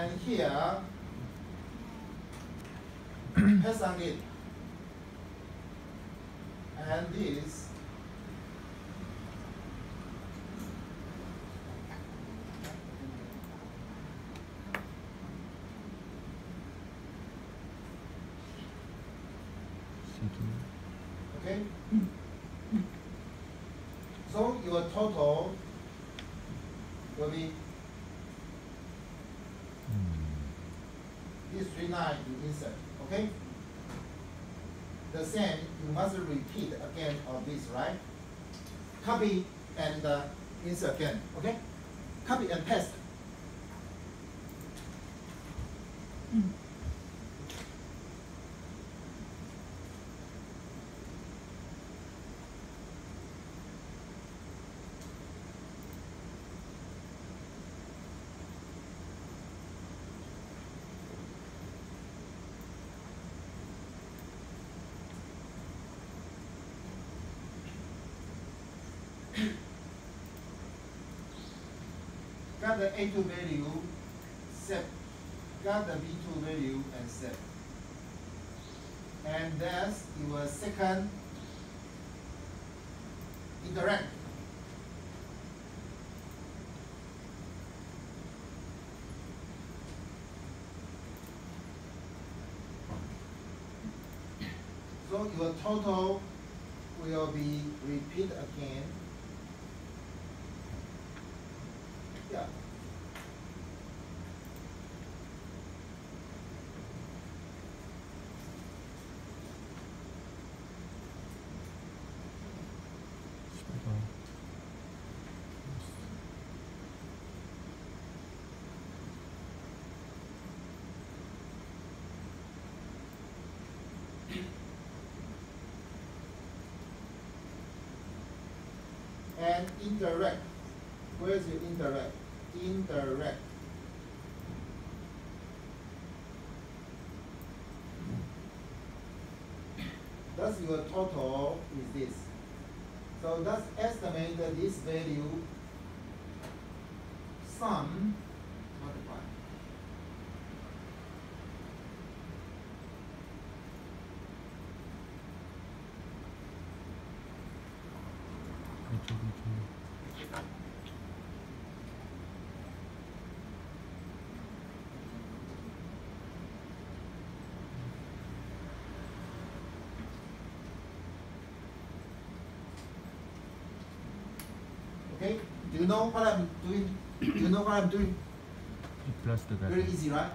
and here pass on it. And this okay? So your total will be this three nine you insert okay? The same you must repeat again of this right? Copy and uh, insert again okay? Copy and paste. Got the A2 value, set, got the B2 value and set. And that's your second interact. So your total will be repeat again. Yeah. And indirect. Where's your indirect? Indirect. That's your total is this. So let's estimate this value sum multiply. Okay? Do you know what I'm doing? Do you know what I'm doing? plus together. Very easy, right?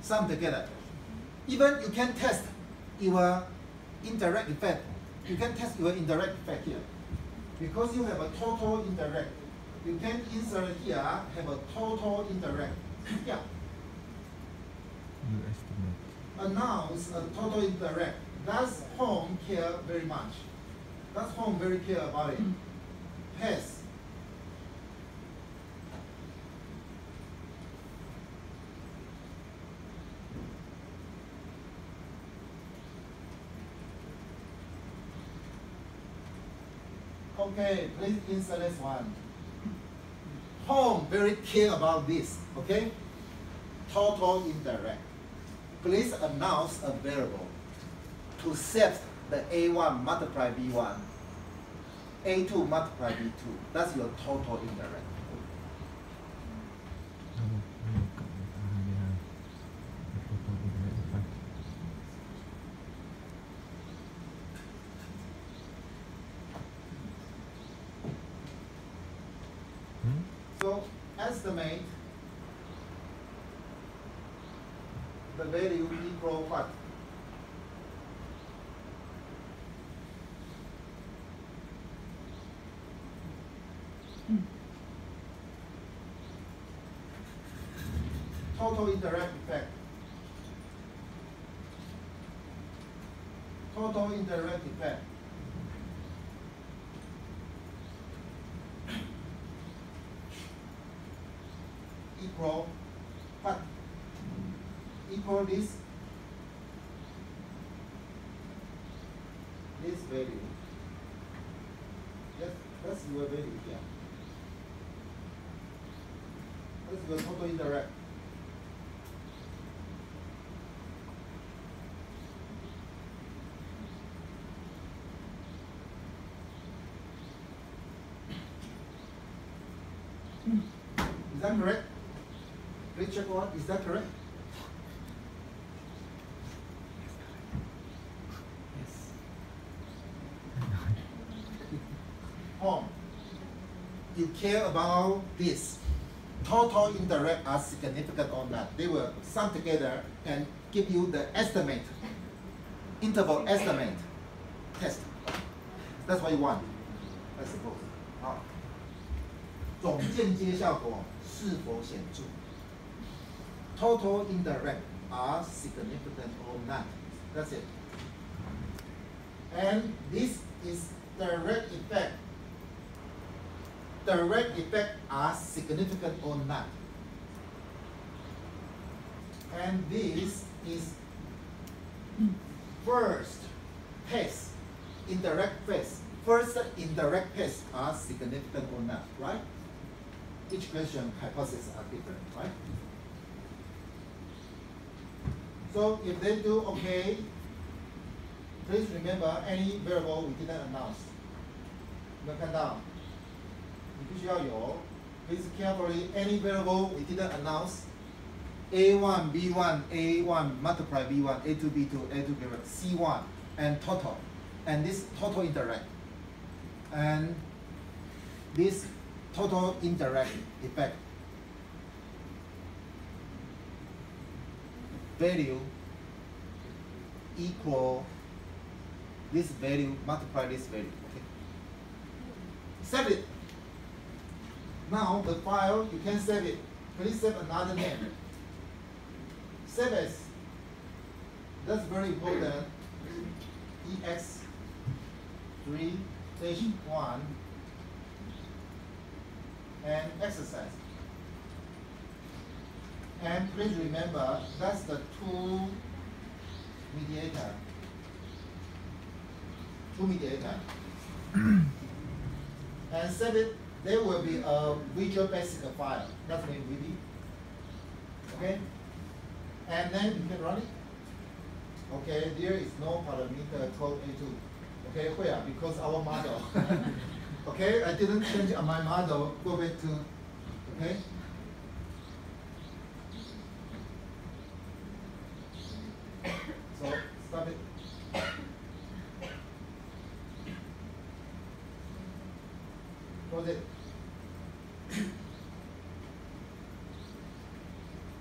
Sum together. Even you can test your indirect effect. You can test your indirect effect here. Because you have a total indirect. You can insert here, have a total indirect. Yeah. You estimate. Announce a total indirect. Does home care very much? Does home very care about it? Hmm. Pass. Okay, please insert this one. Home very care about this, okay? Total indirect. Please announce a variable to set the A1 multiply B1, A2 multiply B2. That's your total indirect. Estimate the value equal what? Total indirect effect. Total indirect grow, but equal this this value. Yes, that's your value here. That's your total indirect. Hmm. Is that correct? Please check one. Is that correct? Yes. Home. You care about this. Total indirect are significant or not. They will sum together and give you the estimate, interval estimate test. That's what you want, I suppose. 好，总间接效果是否显着 ？Total indirect are significant or not. That's it. And this is direct effect. Direct effect are significant or not. And this is first phase, indirect phase. First indirect phase are significant or not, right? Each question hypothesis are different, right? So if they do okay, please remember any variable we didn't announce. 有没有看到？你必须要有。Please carefully any variable we didn't announce. A1, B1, A1 multiply B1, A2, B2, A2, B1, C1, and total. And this total indirect. And this total indirect effect value equal this value multiply this value. Okay. Save it. Now the file you can save it. Please save another name. Save as. That's very important. ex three dash one and exercise. And please remember, that's the two mediator. Two mediator. and save it, there will be a Visual Basic file. That's mean VB. Okay? And then you can run it. Okay, there is no parameter code A2. Okay, where? Because our model. okay, I didn't change my model. Go back to, okay? So stop it. Close it.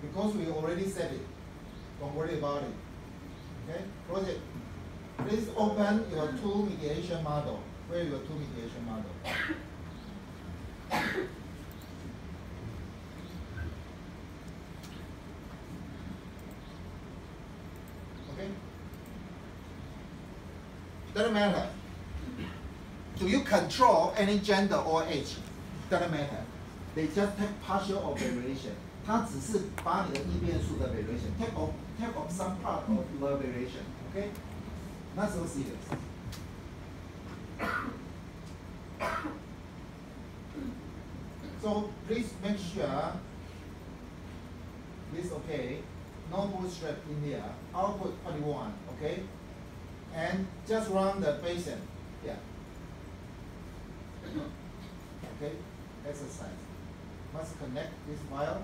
Because we already said it, don't worry about it. Okay, it. Please open your two mediation model. Where your two mediation model? Okay? Doesn't matter. Do you control any gender or age? Doesn't matter. They just take partial of. 它只是把你的异变数的 variation take off take off some part of your variation。OK，not so serious。So please make sure this okay, no bootstrap in here, output 21, okay? And just run the Bayesian, yeah. Okay, exercise. Must connect this file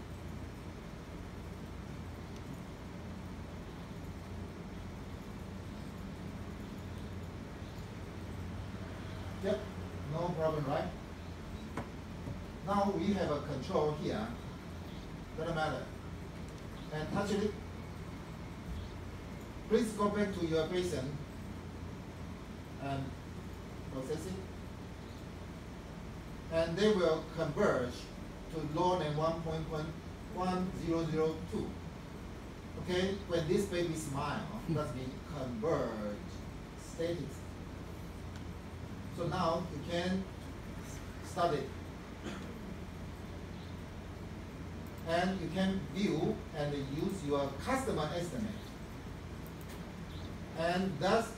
problem, right? Now we have a control here, doesn't matter. And touch it. Please go back to your Bayesian and process it. And they will converge to lower than 1.1002. Okay, when this baby smile, that means converge static. So now you can it. and you can view and use your customer estimate. And that's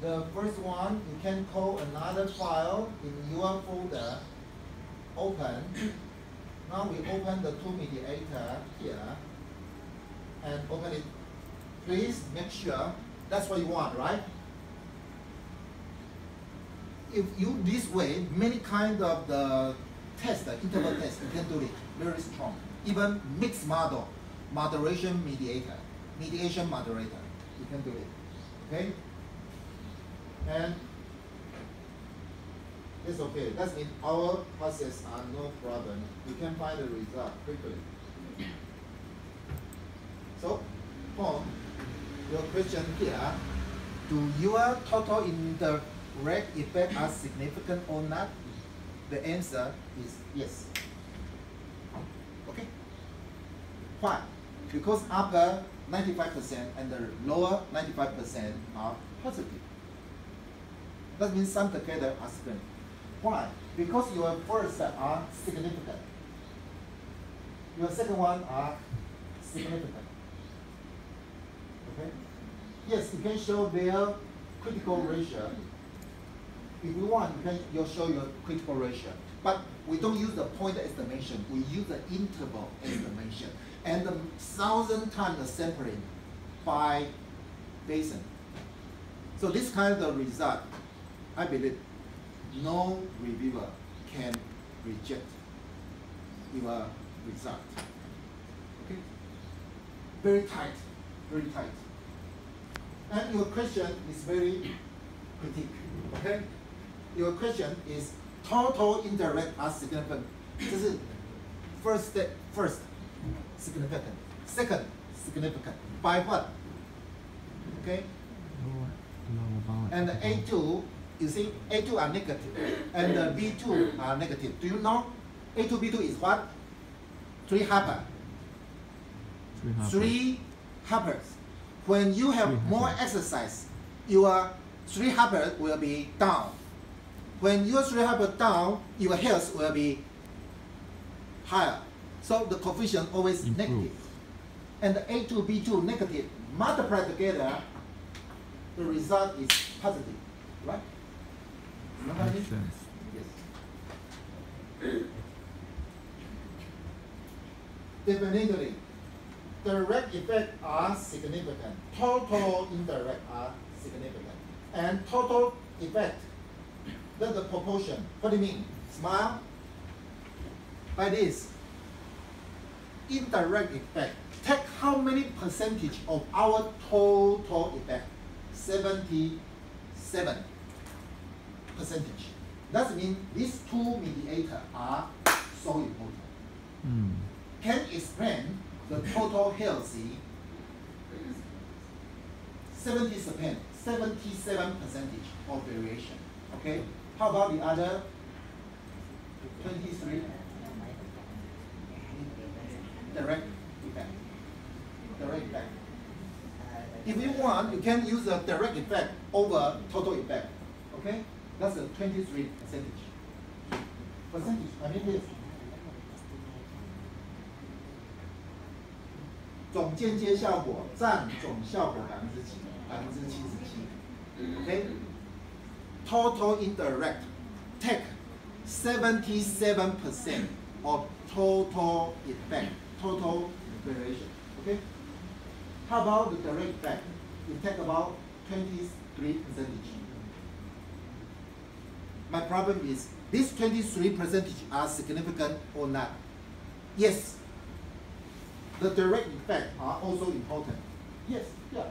the first one. You can call another file in your folder. Open. Now we open the two mediator here and open it. Please make sure that's what you want, right? If you this way, many kind of the test, the interval test, you can do it very strong. Even mixed model, moderation mediator, mediation moderator, you can do it. Okay? And it's okay. That means our process are no problem. You can find the result quickly. So, Paul, your question here, do your total indirect effect are significant or not? The answer is yes. Okay? Why? Because upper 95% and the lower 95% are positive. That means sum together are significant. Why? Because your first are significant. Your second one are significant. Okay? Yes, you can show their critical ratio. If you want, you can you show your critical ratio. But we don't use the point estimation. We use the interval estimation. And the thousand times the sampling by Bayesian. So this kind of result, I believe, no reviewer can reject your result. Okay? Very tight, very tight. And your question is very critique. Okay? Your question is total indirect are significant. This is first step, first significant. Second significant. By what? Okay? Lower, lower bound. And A2, you see, A2 are negative, and the B2 are negative. Do you know? A2, B2 is what? Three Harper. Three half. Three. When you have Three more exercise, your three Harper will be down. When your three Harper down, your health will be higher. So the coefficient always Improve. negative. And the A2, B2 negative multiply together, the result is positive, right? You know I mean? Makes sense. Yes. Definitely, direct effect are significant. Total indirect are significant. And total effect, that's the proportion. What do you mean? Smile? Like this. Indirect effect. Take how many percentage of our total effect? Seventy-seven percentage. That means these two mediators are so important. Mm. Can explain the total healthy 77 77 percentage of variation. Okay. How about the other 23 direct effect? Direct effect. If you want, you can use the direct effect over total effect. Okay? That's a 23 percentage. Percentage, I mean this. 总间接效果占总效果百分之几？百分之七十七。OK。 Total indirect take seventy seven percent of total effect, total variation. Okay. How about the direct effect? It take about twenty three percentage. My problem is these twenty three percentage are significant or not? Yes, the direct effect are also important. Yes, yeah.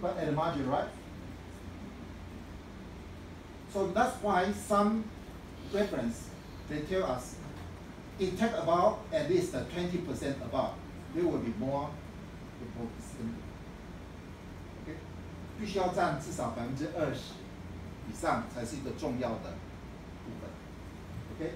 But at the margin, right? So that's why some reference, they tell us, it take about at least twenty percent above, there will be more important. Okay? 必须要占至少百分之二十以上才是一个重要的部分。OK？